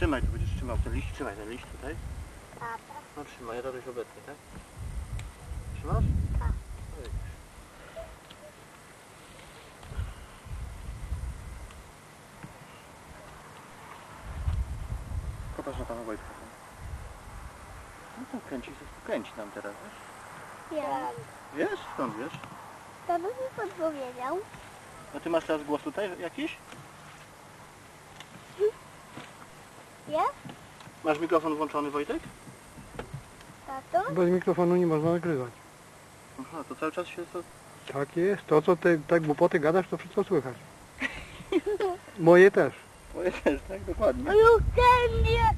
Trzymaj, tu będziesz trzymał ten liść, trzymaj ten liść tutaj. No trzymaj, ja dobrze obecnie, tak? Trzymasz? Tak. No. Popatrz na pana Wojtka. No to kręci, kręci nam teraz, wiesz? Ja. Wiesz? Skąd wiesz? To by mi podpowiedział. A ty masz teraz głos tutaj jakiś? Ja? Masz mikrofon włączony Wojtek? Tato? Bez mikrofonu nie można nagrywać. Aha, to cały czas się to... Tak jest. To, co ty tak głupoty gadasz, to wszystko słychać. Moje też. Moje też, tak? Dokładnie. You can nie.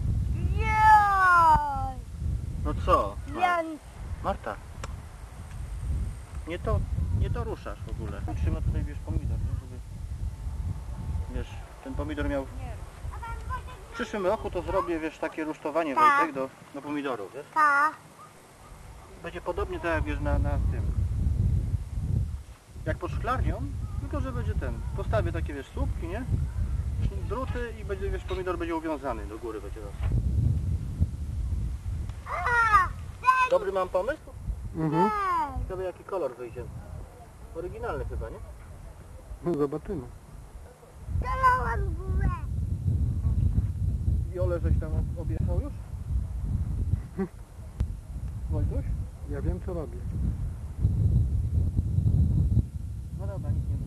Ja. No co? Mar- Ja. Marta. Nie to, nie to ruszasz w ogóle. Trzyma tutaj, wiesz, pomidor, nie? Żeby... Wiesz, ten pomidor miał... W przyszłym roku to zrobię, wiesz, takie rusztowanie Tak. Wojtek do, do pomidorów, wiesz? Ta. Będzie podobnie tak jak wiesz na, na tym. Jak pod szklarnią, tylko że będzie ten. Postawię takie wiesz słupki, nie? Druty i będzie wiesz pomidor będzie uwiązany do góry będzie. A. Dobry mam pomysł? Mhm. Tak. Ciekawe jaki kolor wyjdzie. Oryginalny chyba, nie? No zobaczymy. Dolałam górę. I ole żeś tam objechał już? Wojtuś? Ja wiem co robię. No dobra, nic nie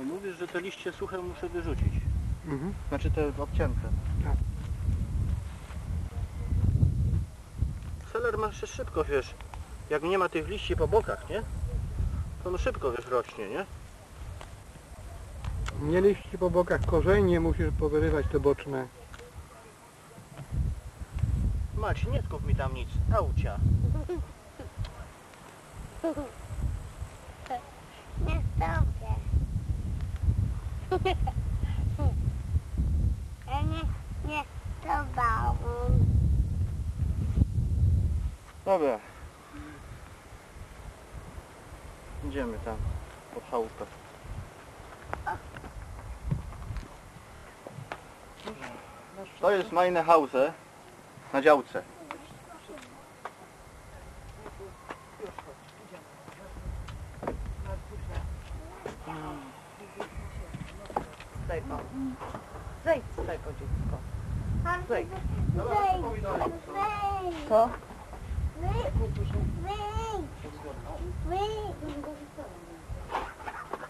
To mówisz, że te liście suche muszę wyrzucić. Mhm. Znaczy te obcięte. Tak. Seler ma się szybko, wiesz, jak nie ma tych liści po bokach, nie? To on szybko, wiesz, rośnie, nie? Nie liści po bokach korzenie, musisz powyrywać te boczne. Mać, nie tków mi tam nic, aucia. Nie sobie. Ja nie, nie stawałam. Dobra. Idziemy tam, pod chałupę. To jest meine Hause na działce. tutaj o. Zejdź z tego dziecko. Zejdź. Wejdź. Wejdź. Co? Wejdź. Wejdź.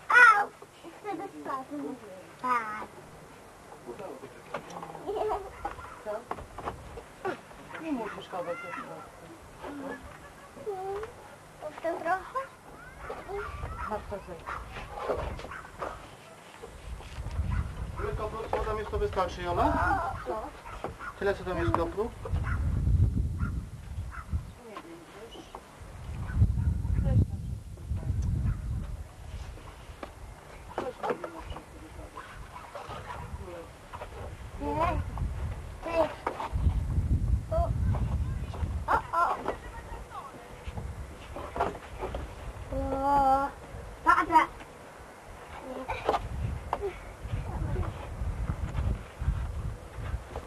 Au! Chcę do spadku. Tak. Co? Nie musisz kogoś jeszcze. Powstał trochę? Masz to zejdź. Tyle kopru, co tam jest, to wystarczy, Jona? Co? Tyle, co tam jest kopru? Nie wiem, wiesz. Nie. Ty. O. O, o. O. Tata.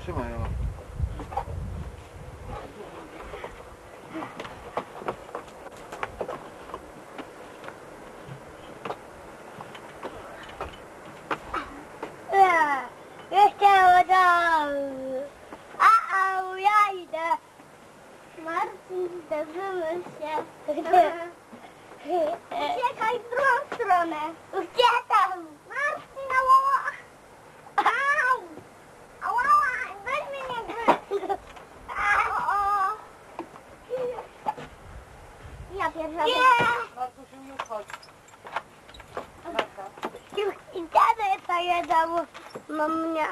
Trzymaj. Ja. Jeszcze. A, a, ja idę. Marcin, zdarzymy się. Uciekaj w drugą stronę. Ja pierwsza. Nie. Martusiu, już chodź. Marta. Interneta jadał mamnia.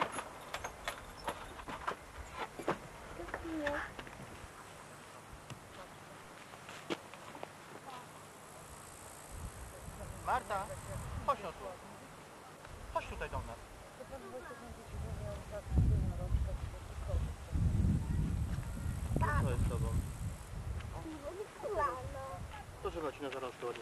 Marta, chodź no tu. Chodź tutaj do nas. Co jest z tobą? To chodź tu.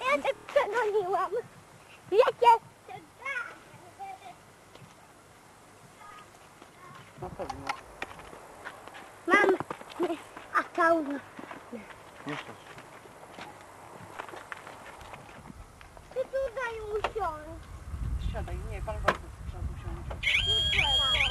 Ja tak przegoniłam. Jakie? Na pewno. Mam akał. Nie stać. Ty tutaj usiądź. Siadaj, nie, pan bardzo Thank you.